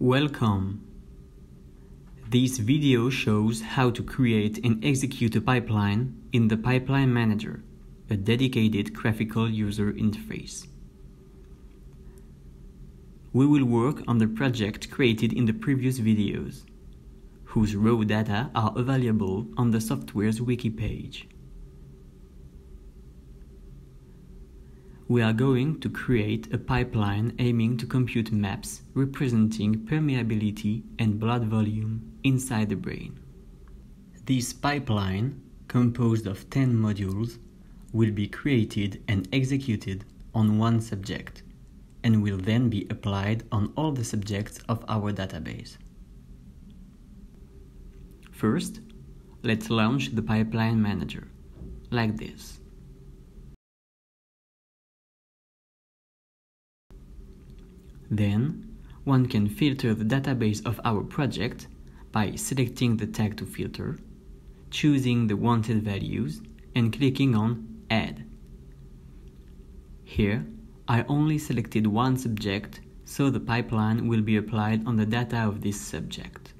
Welcome. This video shows how to create and execute a pipeline in the Pipeline Manager, a dedicated graphical user interface. We will work on the project created in the previous videos, whose raw data are available on the software's wiki page. We are going to create a pipeline aiming to compute maps representing permeability and blood volume inside the brain. This pipeline, composed of 10 modules, will be created and executed on one subject and will then be applied on all the subjects of our database. First, let's launch the pipeline manager, like this. Then, one can filter the database of our project by selecting the tag to filter, choosing the wanted values, and clicking on Add. Here, I only selected one subject, so the pipeline will be applied on the data of this subject.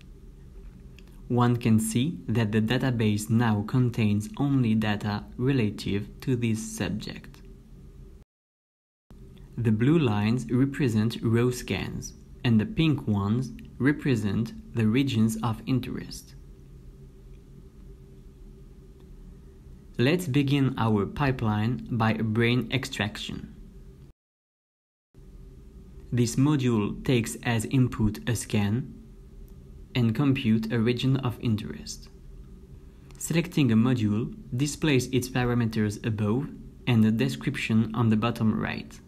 One can see that the database now contains only data relative to this subject. The blue lines represent raw scans, and the pink ones represent the regions of interest. Let's begin our pipeline by a brain extraction. This module takes as input a scan and compute a region of interest. Selecting a module displays its parameters above and a description on the bottom right.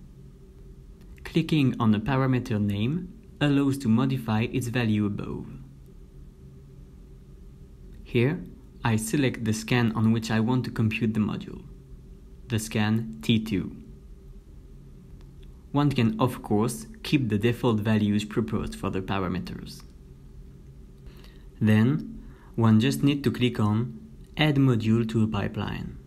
Clicking on the parameter name allows to modify its value above. Here, I select the scan on which I want to compute the module, the scan T2. One can of course keep the default values proposed for the parameters. Then, one just need to click on Add module to a pipeline.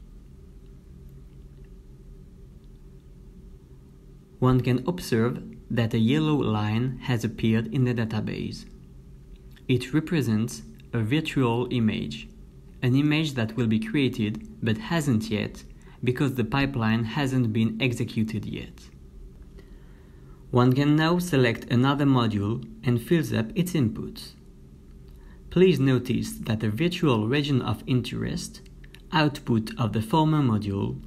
One can observe that a yellow line has appeared in the database. It represents a virtual image, an image that will be created but hasn't yet because the pipeline hasn't been executed yet. One can now select another module and fills up its inputs. Please notice that the virtual region of interest, output of the former module,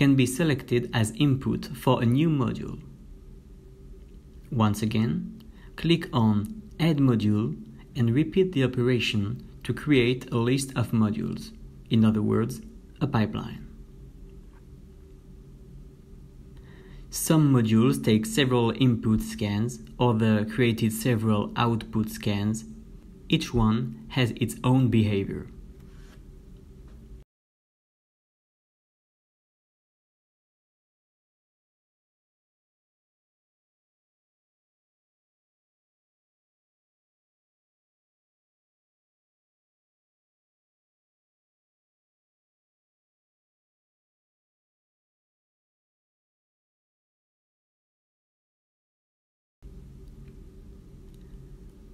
can be selected as input for a new module. Once again, click on Add Module and repeat the operation to create a list of modules, in other words, a pipeline. Some modules take several input scans, other created several output scans. Each one has its own behavior.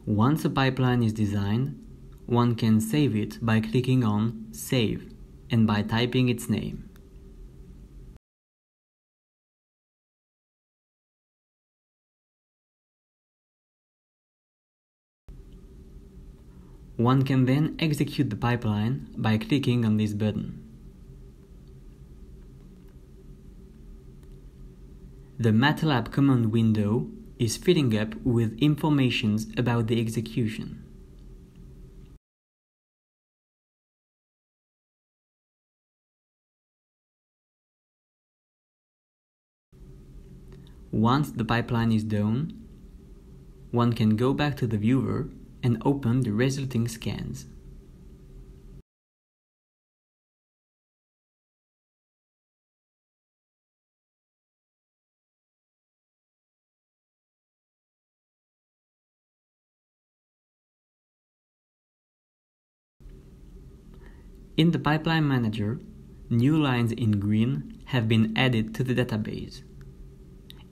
Once a pipeline is designed, one can save it by clicking on Save and by typing its name. One can then execute the pipeline by clicking on this button. The MATLAB command window is filling up with informations about the execution. Once the pipeline is done, one can go back to the viewer and open the resulting scans. In the Pipeline Manager, new lines in green have been added to the database.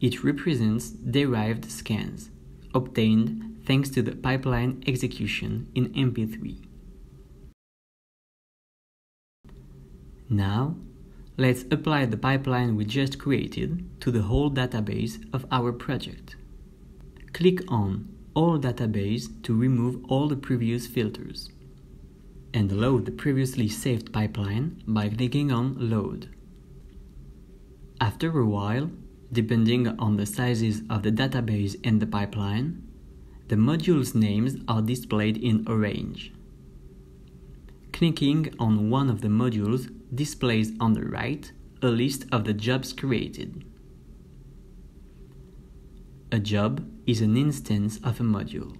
It represents derived scans, obtained thanks to the pipeline execution in MP3. Now, let's apply the pipeline we just created to the whole database of our project. Click on All Database to remove all the previous filters and load the previously saved pipeline by clicking on Load. After a while, depending on the sizes of the database and the pipeline, the modules' names are displayed in orange. Clicking on one of the modules displays on the right a list of the jobs created. A job is an instance of a module.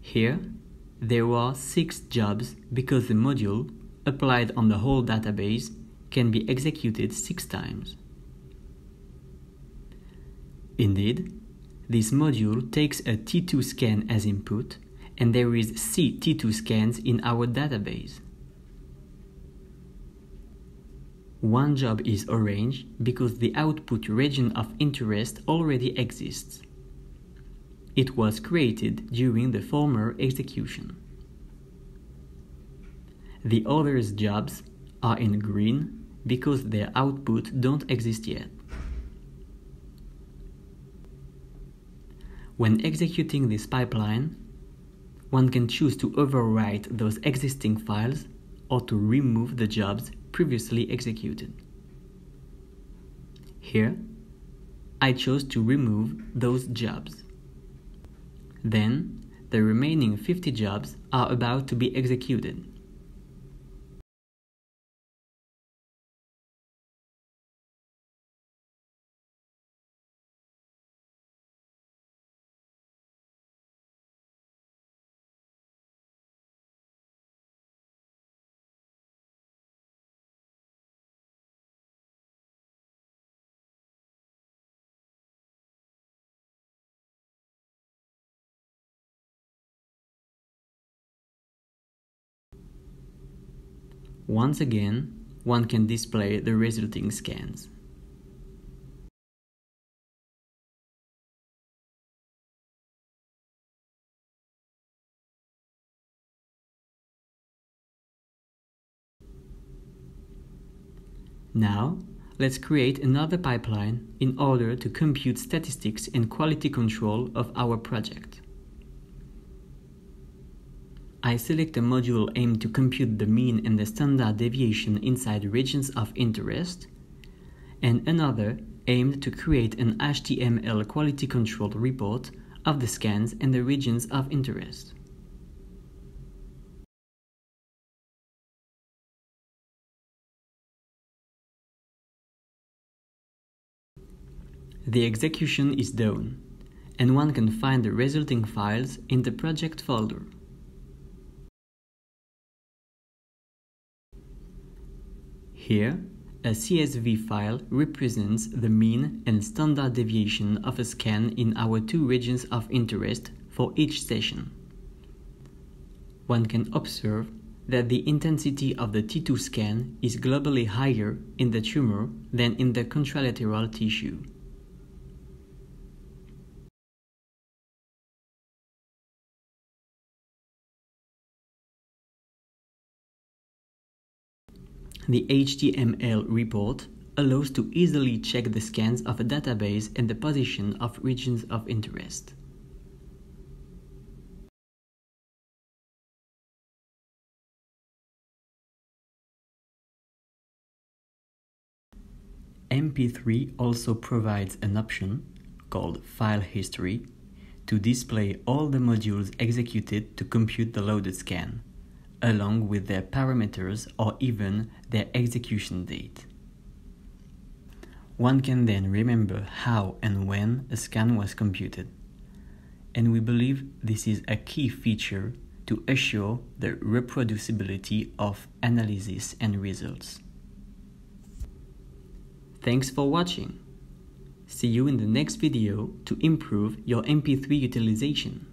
Here, there are six jobs because the module, applied on the whole database, can be executed six times. Indeed, this module takes a T2 scan as input and there is C T2 scans in our database. One job is orange because the output region of interest already exists. It was created during the former execution. The others jobs are in green because their output don't exist yet. When executing this pipeline, one can choose to overwrite those existing files or to remove the jobs previously executed. Here, I chose to remove those jobs. Then, the remaining 50 jobs are about to be executed. Once again, one can display the resulting scans. Now, let's create another pipeline in order to compute statistics and quality control of our project. I select a module aimed to compute the mean and the standard deviation inside regions of interest, and another aimed to create an HTML quality control report of the scans and the regions of interest. The execution is done, and one can find the resulting files in the project folder. Here, a CSV file represents the mean and standard deviation of a scan in our two regions of interest for each session. One can observe that the intensity of the T2 scan is globally higher in the tumor than in the contralateral tissue. The HTML report allows to easily check the scans of a database and the position of regions of interest. MP3 also provides an option, called File History, to display all the modules executed to compute the loaded scan along with their parameters or even their execution date. One can then remember how and when a scan was computed. And we believe this is a key feature to assure the reproducibility of analysis and results. Thanks for watching. See you in the next video to improve your MP3 utilization.